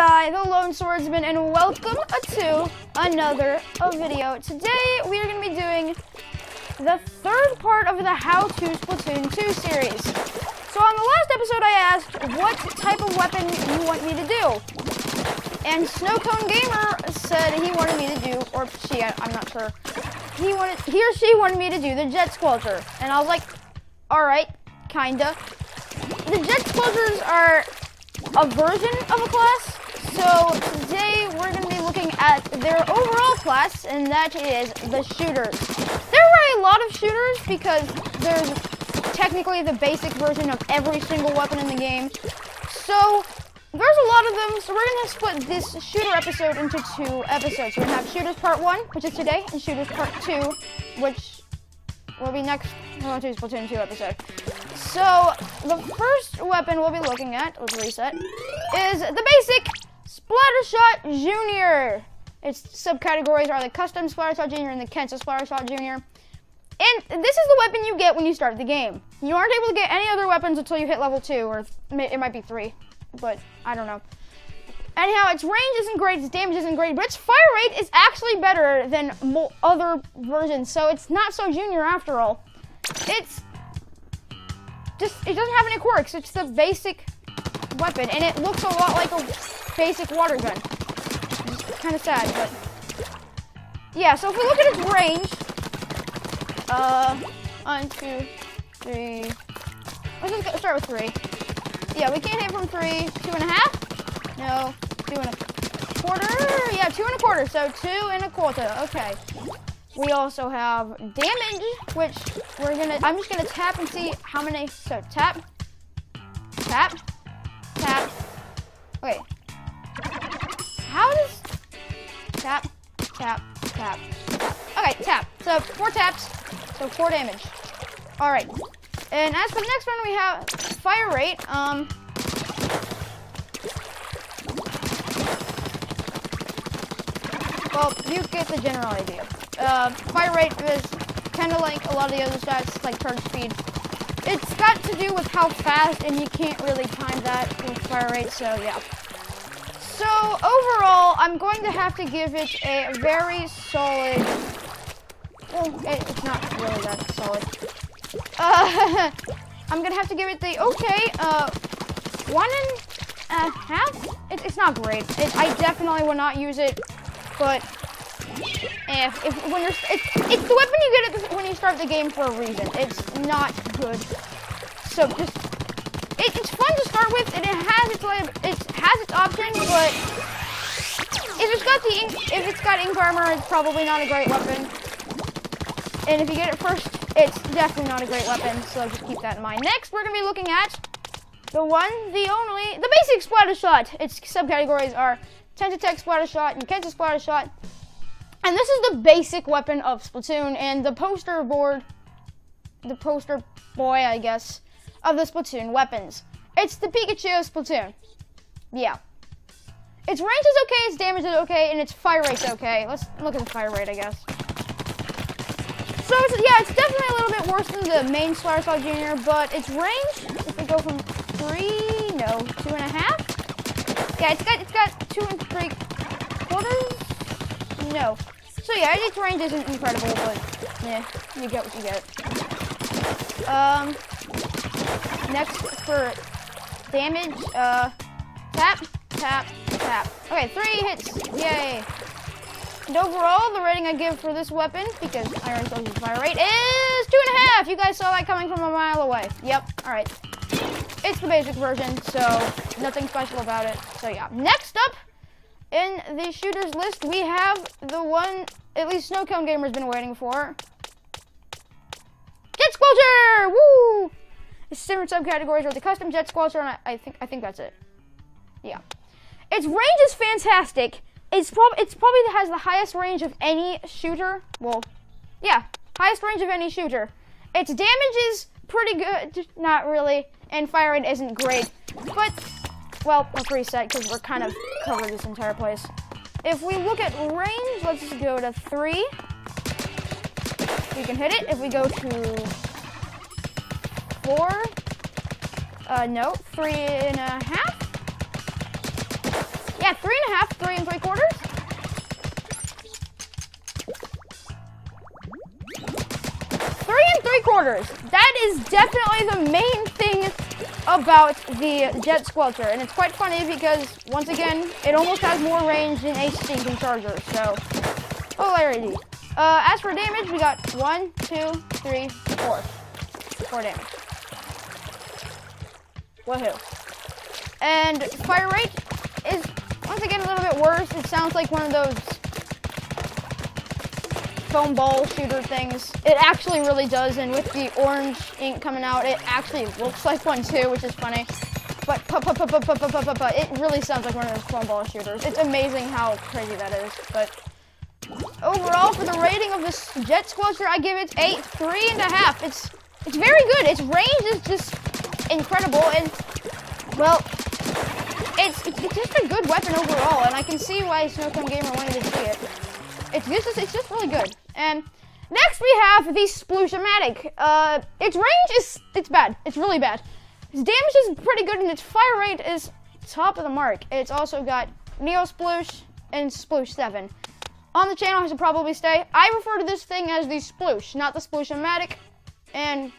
I, the Lone Swordsman, and welcome to another video. Today, we are going to be doing the third part of the How to Splatoon 2 series. So on the last episode, I asked what type of weapon you want me to do. And Snowcone Gamer said he wanted me to do, or she, I, I'm not sure. He wanted, he or she wanted me to do the Jet Squelcher. And I was like, alright, kinda. The Jet Squelchers are a version of a class. So today we're going to be looking at their overall class, and that is the shooters. There are a lot of shooters because there's technically the basic version of every single weapon in the game. So there's a lot of them, so we're going to split this shooter episode into two episodes. We're going to have shooters part one, which is today, and shooters part two, which will be next One, Two Splatoon 2 episode. So, the first weapon we'll be looking at, let's reset, is the basic Splattershot Junior. Its subcategories are the Custom Splattershot Junior and the Kensa Splattershot Junior. And this is the weapon you get when you start the game. You aren't able to get any other weapons until you hit level 2, or it might be 3, but I don't know. Anyhow, its range isn't great, its damage isn't great, but its fire rate is actually better than other versions, so it's not so junior after all. It's just, it doesn't have any quirks. It's the basic weapon, and it looks a lot like a basic water gun. Kind of sad, but yeah. So if we look at its range, uh, one, two, three. Let's just start with three. Yeah, we can't hit from three. Two and a half? No, two and a quarter. Yeah, two and a quarter. So two and a quarter. Okay. We also have damage, which we're gonna, I'm just gonna tap and see how many, so tap, tap, tap, wait. How does, tap, tap, tap. Okay, tap. So four taps, so four damage. All right. And as for the next one, we have fire rate. Um, well, you get the general idea uh, fire rate is kind of like a lot of the other stats, like charge speed. It's got to do with how fast, and you can't really time that with fire rate, so yeah. So overall, I'm going to have to give it a very solid, well, it, it's not really that solid. Uh, I'm gonna have to give it the okay, uh, one and a half? It, it's not great. It, I definitely will not use it, but if, if when you're, it's, it's the weapon you get at the, when you start the game for a reason. It's not good. So just, it, it's fun to start with, and it has its it has its options, but if it's got the ink, if it's got ink armor, it's probably not a great weapon. And if you get it first, it's definitely not a great weapon. So just keep that in mind. Next, we're gonna be looking at the one, the only, the basic splatter shot. Its subcategories are Tentatek splatter shot and Kensa splatter shot. And this is the basic weapon of Splatoon, and the poster board, the poster boy, I guess, of the Splatoon weapons. It's the Pikachu Splatoon. Yeah. Its range is okay, its damage is okay, and its fire rate's okay. Let's look at the fire rate, I guess. So, it's, yeah, it's definitely a little bit worse than the main Splattershot Junior, but its range, if we go from three, no, two and a half? Yeah, it's got, it's got two and three quarters? No. So yeah, its range isn't incredible, but yeah, you get what you get. Um, next for damage, uh, tap, tap, tap. Okay, three hits, yay. And overall, the rating I give for this weapon, because iron the fire rate, is two and a half. You guys saw that coming from a mile away. Yep, all right. It's the basic version, so nothing special about it. So yeah, next up in the shooters list, we have the one at least Snowcone Gamer's been waiting for. Jet Squelcher! Woo! Its different subcategories are the custom Jet Squelcher, and I, I, think I think that's it. Yeah. Its range is fantastic. It's prob it's probably has the highest range of any shooter. Well, yeah, highest range of any shooter. Its damage is pretty good, not really, and fire isn't great. But, well, let's reset because we're kind of covered this entire place. If we look at range, let's just go to three. We can hit it. If we go to four, uh, no, three and a half. That is definitely the main thing about the Jet Squelcher, and it's quite funny because, once again, it almost has more range than a Stinking Charger, so, hilarity. Uh, as for damage, we got one, two, three, four. Four damage. Woohoo. And fire rate is, once again, a little bit worse. It sounds like one of those foam ball shooter things. It actually really does, and with the orange ink coming out, it actually looks like one too, which is funny. But it really sounds like one of those foam ball shooters. It's amazing how crazy that is. But overall, for the rating of this Jet Squelcher, I give it a three and a half. It's it's very good. Its range is just incredible, and well, it's, it's just a good weapon overall, and I can see why Snowcone Gamer wanted to see it. It's just, it's just really good. And next we have the Sploosh-O-Matic. Uh, its range is, it's bad. It's really bad. Its damage is pretty good, and its fire rate is top of the mark. It's also got Neo Sploosh and Sploosh 7. On the channel, I should probably stay. I refer to this thing as the Sploosh, not the Sploosh-O-Matic. And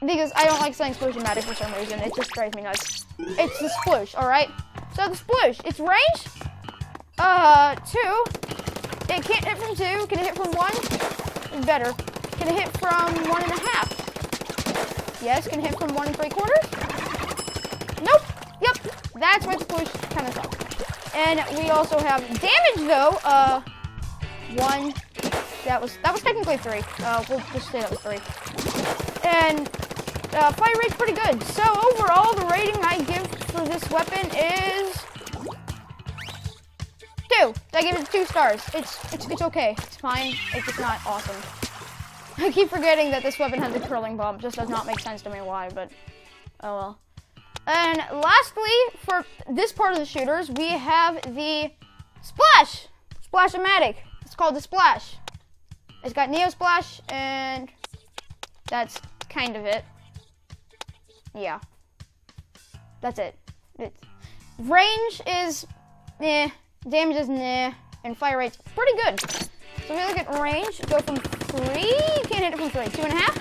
because I don't like saying Sploosh-O-Matic for some reason, it just drives me nuts. It's the Sploosh, alright? So the Sploosh, its range, uh, two, it can't hit from two. Can it hit from one? Better. Can it hit from one and a half? Yes. Can it hit from one and three quarters? Nope. Yep. That's where the push kind of sucks. And we also have damage though. Uh, one. That was that was technically three. Uh, we'll just say that was three. And uh, fire rate's pretty good. So overall, the rating I give for this weapon is Two. I give it two stars. It's it's it's okay. It's fine. It's just not awesome. I keep forgetting that this weapon has a curling bomb. It just does not make sense to me why, but oh well. And lastly, for this part of the shooters, we have the Splash! Splash-O-Matic. It's called the Splash. It's got Neo Splash, and that's kind of it. Yeah. That's it. It's, range is, eh, Damage is nah, and fire rate's pretty good. So if we look at range, go from three, can't hit it from three, two and a half,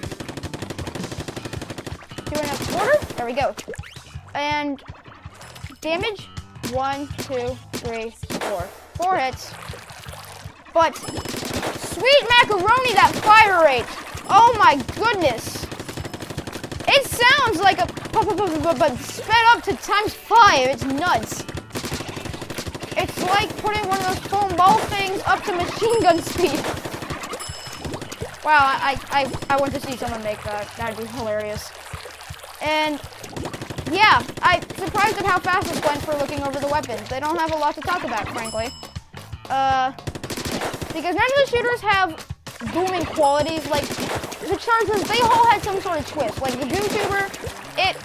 two and a quarter, there we go. And damage, one, two, three, four. Four hits. But sweet macaroni, that fire rate. Oh my goodness. It sounds like a but sped up to times five. It's nuts. Like putting one of those foam ball things up to machine gun speed. Wow, I, I, I want to see someone make that. That'd be hilarious. And yeah, I'm surprised at how fast this went for looking over the weapons. They don't have a lot to talk about, frankly. Uh, because none of the shooters have booming qualities. Like the Chargers, they all had some sort of twist. Like the Goo Tuber, it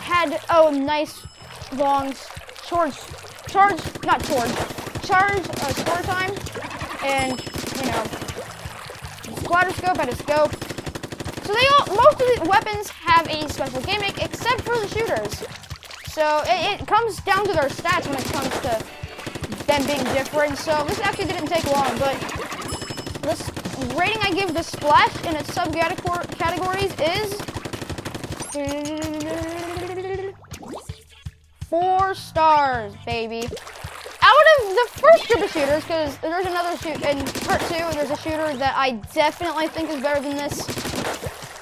had oh nice long short charge, not charge, charge uh, score time, and, you know, squatter scope at a scope. So they all, most of the weapons have a special gimmick, except for the shooters. So it, it comes down to their stats when it comes to them being different. So this actually didn't take long, but this rating I give the Splash in its subcategories is Four stars, baby. Out of the first group of shooters, because there's another shoot in part two, and there's a shooter that I definitely think is better than this,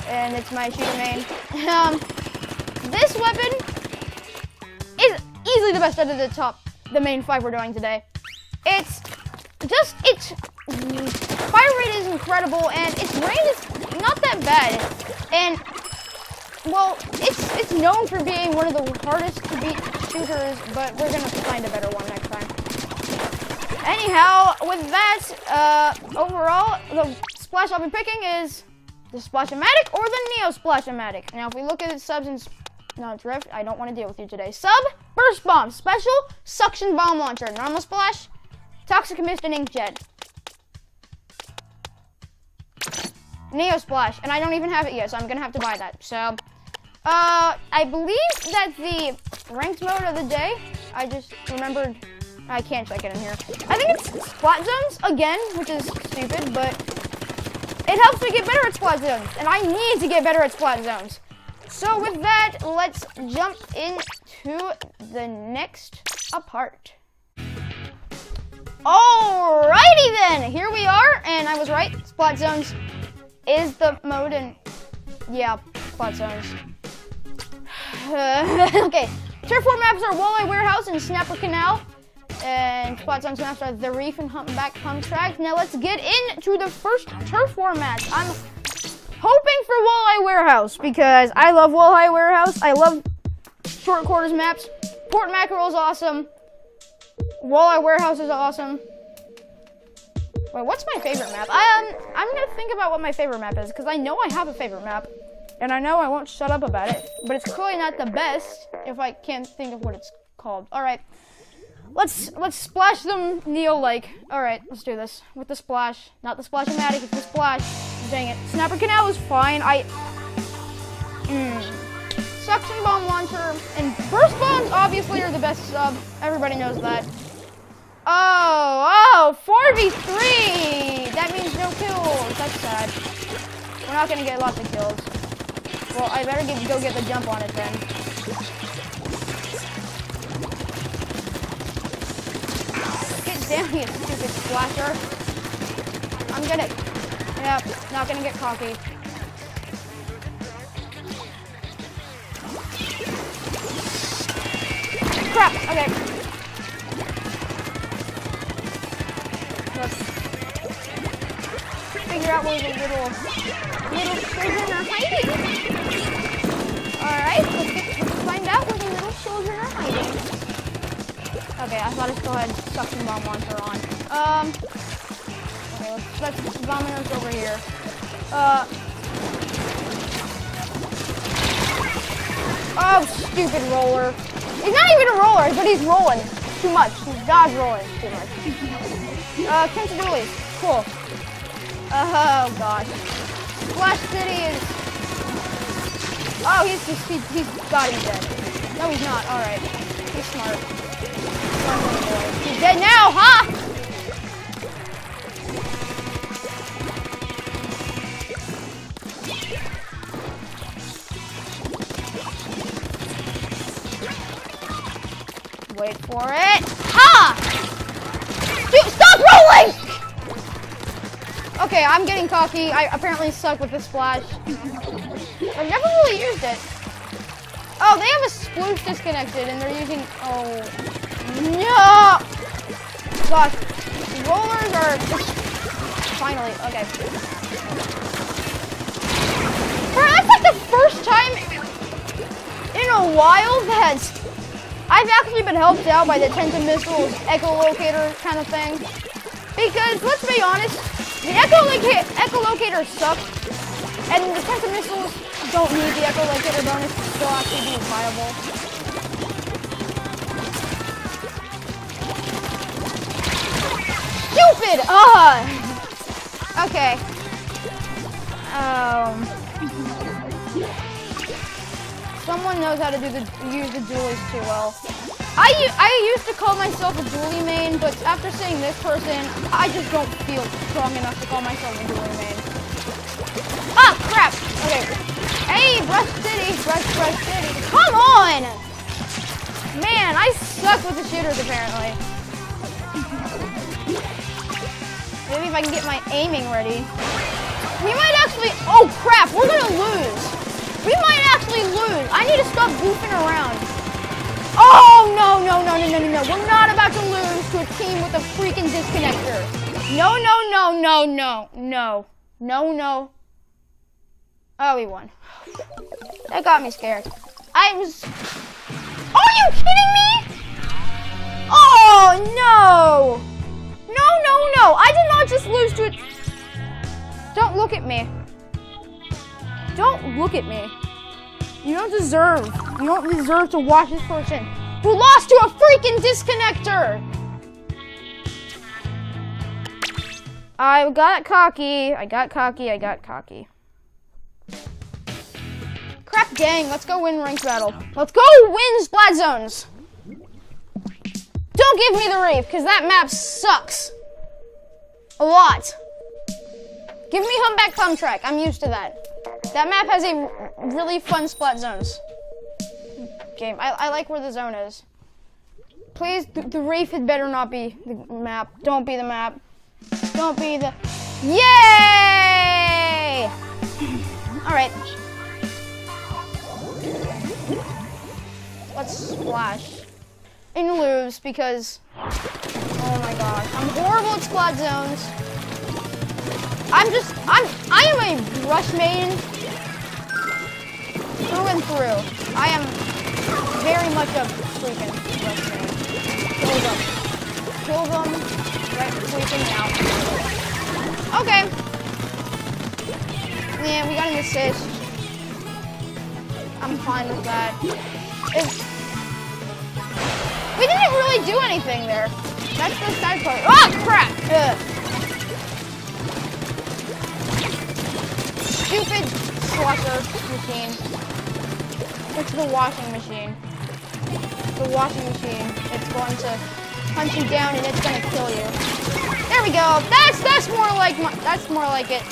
and it's my shooter main. Um, this weapon is easily the best out of the top, the main five we're doing today. It's just, it's, fire rate is incredible, and its range is not that bad, and well, it's it's known for being one of the hardest to beat shooters, but we're gonna find a better one next time. Anyhow, with that, uh, overall, the splash I'll be picking is the Splash-O-Matic or the Neo Splash-O-Matic. Now, if we look at subs and no drift, I don't want to deal with you today. Sub, Burst Bomb, Special, Suction Bomb Launcher, Normal Splash, Toxic Mist, and Inkjet. Neo Splash, and I don't even have it yet, so I'm gonna have to buy that. So, uh, I believe that the ranked mode of the day, I just remembered I can't check it in here. I think it's splat zones again, which is stupid, but it helps me get better at splat zones, and I need to get better at splat zones. So with that, let's jump into the next part. Alrighty then, here we are, and I was right. Splat zones is the mode, and yeah, splat zones. okay, turf war maps are Walleye Warehouse and Snapper Canal. And splat zones maps are The Reef and Humpback Pump Track. Now let's get into the first turf war match. I'm hoping for Walleye Warehouse because I love Walleye Warehouse. I love short quarters maps. Port Mackerel is awesome. Walleye Warehouse is awesome. Wait, what's my favorite map? I, um, I'm gonna think about what my favorite map is because I know I have a favorite map. And I know I won't shut up about it, but it's clearly not the best if I can't think of what it's called. All right, let's let's splash them Neo like. All right, let's do this with the splash, not the splash-o-matic, it's the splash. Dang it, Snapper Canal is fine. I, mm, suction bomb launcher and burst bombs obviously are the best sub. Everybody knows that. Oh, oh, 4v3. That means no kills. That's sad. We're not gonna get lots of kills. Well, I better get, go get the jump on it then. Get down, you stupid splasher. I'm gonna... Yep, not gonna get cocky. Crap, okay. Figure out where the little, little children are hiding. Alright, let's, let's, find out where the little children are hiding. Okay, I thought I'd go ahead and suction bomb launcher on. Um, okay, let's, let's Vominos over here. Uh, oh, stupid roller. He's not even a roller, but he's rolling too much. He's dodge rolling too much. Uh, Kensa Dualies. Cool. Oh, gosh. Splash City is Oh, he's just, he, he's got him dead. No, he's not. All right. He's smart. smart he's dead now, huh? Wait for it. Ha! Dude, stop rolling! Okay, I'm getting cocky. I apparently suck with the splash. I've never really used it. Oh, they have a sploosh disconnected and they're using, oh, no! Gosh, rollers are, finally, okay. That's like the first time in a while that I've actually been helped out by the Tenta Missiles echolocator kind of thing. Because, let's be honest, the echolocator, echolocator sucks. And the Tenta Missiles don't need the echolocator bonus to still actually be viable. Stupid! Ugh! Okay. Um... Someone knows how to do the use the dualies too well. I, I used to call myself a dually main, but after seeing this person, I just don't feel strong enough to call myself a dually main. Ah, crap! Okay. Hey, Brush City, Brush, Brush City. Come on! Man, I suck with the shooters apparently. Maybe if I can get my aiming ready. We might actually, oh crap, we're gonna lose. We might actually lose. I need to stop goofing around. Oh, no, no, no, no, no, no, no. We're not about to lose to a team with a freaking disconnector. No, no, no, no, no, no, no, no. Oh, we won. That got me scared. I was... Are you kidding me? Oh, no. No, no, no. I did not just lose to it. Don't look at me. Don't look at me. You don't deserve. You don't deserve to watch this person who lost to a freaking disconnector. I got cocky. I got cocky. I got cocky. Crap dang, let's go win ranked battle. Let's go win splat zones. Don't give me the reef, because that map sucks. A lot. Give me Humpback Pump Track. I'm used to that. That map has a really fun splat zones. Game. I, I like where the zone is. Please, the, the reef had better not be the map. Don't be the map. Don't be the... Yay! All right. Let's splash and lose because, oh my gosh, I'm horrible at squad zones. I'm just, I'm, I am a rush main through and through. I am very much a freaking. Kill them. Kill them right freaking now. Okay. Yeah, we got an assist. I'm fine with that. If, we didn't really do anything there. That's the sad part. Oh, crap! Ugh. Stupid washer machine. It's the washing machine. The washing machine. It's going to punch you down and it's going to kill you. There we go. That's that's more like my, that's more like it.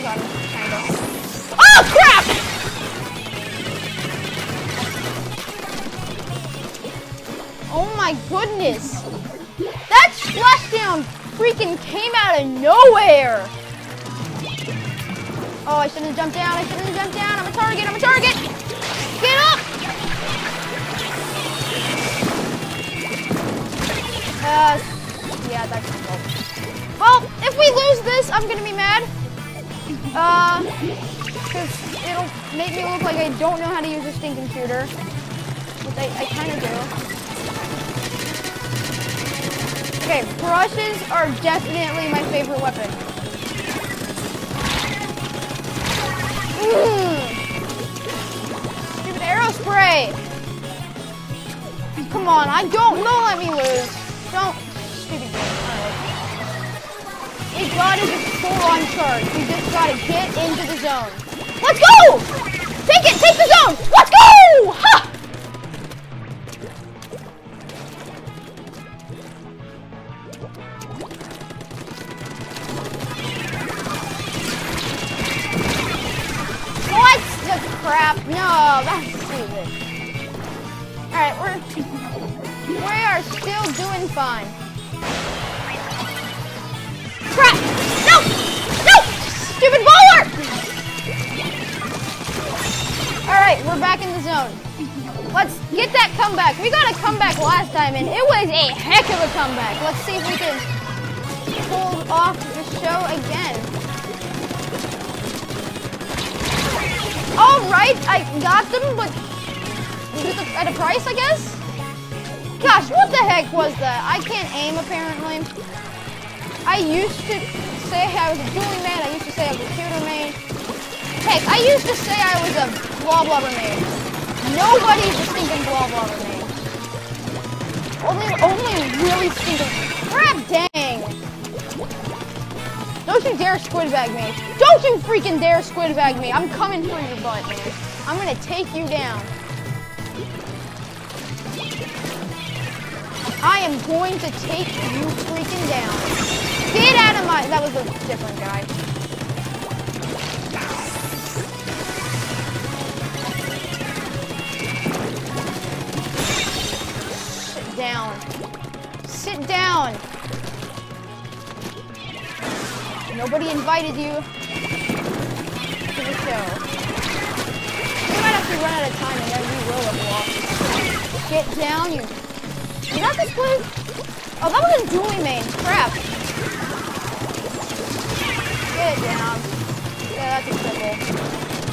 Oh. Oh, crap! Oh my goodness. Freaking came out of nowhere. Oh, I shouldn't have jumped down. I shouldn't have jumped down. I'm a target. I'm a target. Get up! Uh, yeah, that's cool. Well, if we lose this, I'm gonna be mad. Uh, because it'll make me look like I don't know how to use a stinking shooter. Which I, I kind of do. Okay, brushes are definitely my favorite weapon. Mm. Stupid Aerospray! Come on, I don't, don't let me lose. Don't, stupid game, alright. God is just full on charge. You just gotta get into the zone. Let's go! Take it! Take the zone! Let's go! Ha! Crap? No, that's stupid. Alright, we're... We are still doing fine. Crap! No! No! Stupid bowler! All right, we're back in the zone. Let's get that comeback. We got a comeback last time, and it was a heck of a comeback. Let's see if we can pull off the show again. All right, I got them, but at a price, I guess? Gosh, what the heck was that? I can't aim, apparently. I used to say I was a dueling man. I used to say I was a shooter man. Heck, I used to say I was a blah blah man. Nobody's a stinking blah blah main. Only, only really stinking. Crap dang. Don't you dare squid bag me. Don't you freaking dare squid bag me. I'm coming for your butt, man. I'm gonna take you down. I am going to take you freaking down. Get out of my, that was a different guy. Sit down. Sit down. Nobody invited you to the show. We might have to run out of time and then we will have lost. Get down, you. You got this, please? Oh, that was a dually main. Crap. Get down. Yeah, that's a triple.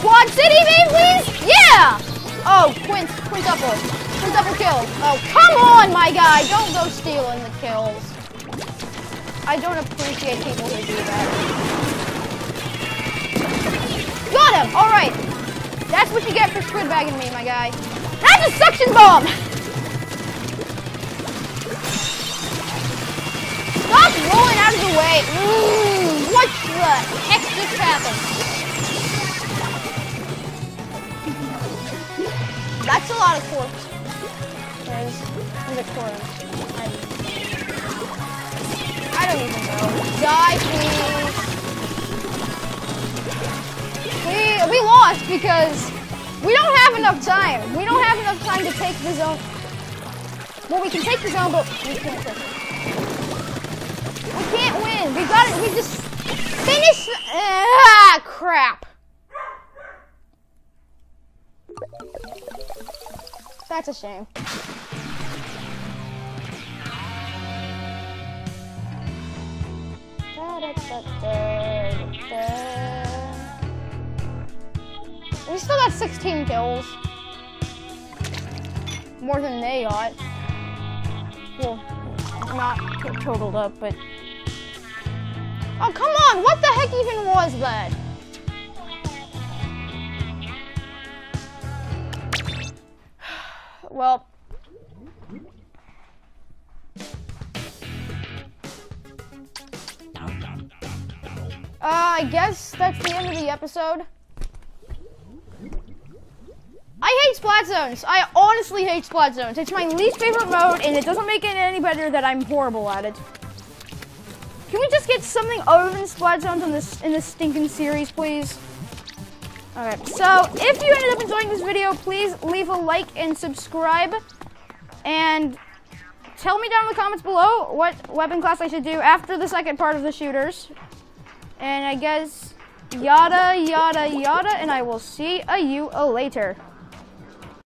Quad City main, please? Yeah! Oh, quint, quintuple double kill. Oh, come on, my guy. Don't go stealing the kills. I don't appreciate people who do that. Got him! Alright. That's what you get for squid bagging me, my guy. That's a suction bomb! Stop rolling out of the way! Ooh, what the heck just happened? That's a lot of corpse. There's, there's a corpse. Don't even know. Die, please. We we lost because we don't have enough time. We don't have enough time to take the zone. Well, we can take the zone, but we can't take it. We can't win. We got it. We just finished. Ah, crap. That's a shame. Uh, we still got 16 kills. More than they got. Well, not totaled up, but. Oh, come on! What the heck even was that? well. Uh, I guess that's the end of the episode. I hate splat zones. I honestly hate splat zones. It's my least favorite mode, and it doesn't make it any better that I'm horrible at it. Can we just get something other than splat zones in this in this stinking series, please? Alright, so if you ended up enjoying this video, please leave a like and subscribe. And tell me down in the comments below what weapon class I should do after the second part of the shooters. And I guess yada, yada, yada, and I will see a you a later.